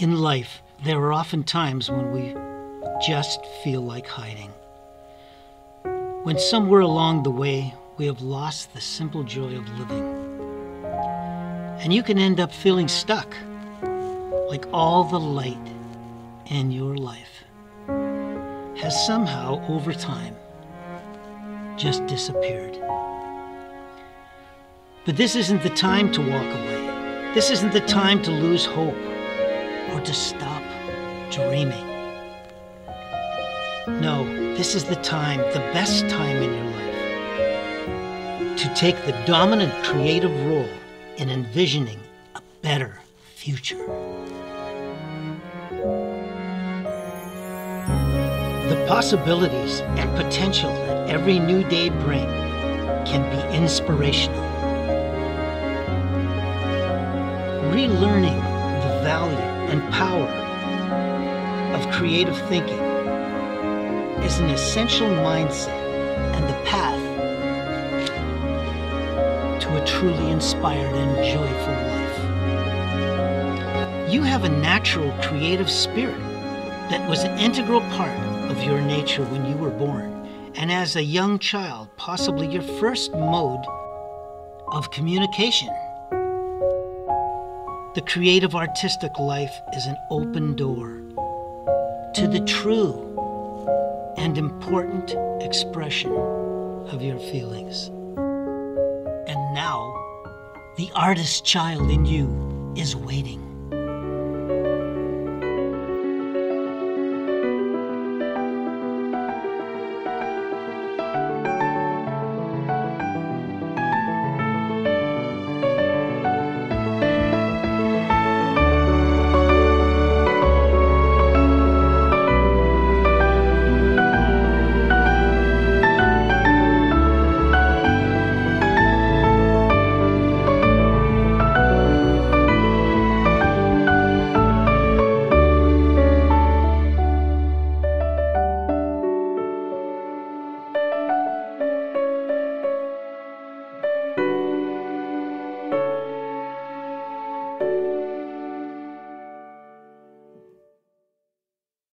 In life, there are often times when we just feel like hiding. When somewhere along the way we have lost the simple joy of living. And you can end up feeling stuck, like all the light in your life has somehow, over time, just disappeared. But this isn't the time to walk away. This isn't the time to lose hope or to stop dreaming. No, this is the time, the best time in your life, to take the dominant creative role in envisioning a better future. The possibilities and potential that every new day brings can be inspirational. Relearning the value and power of creative thinking is an essential mindset and the path to a truly inspired and joyful life. You have a natural creative spirit that was an integral part of your nature when you were born, and as a young child, possibly your first mode of communication. The creative artistic life is an open door to the true and important expression of your feelings. And now, the artist child in you is waiting.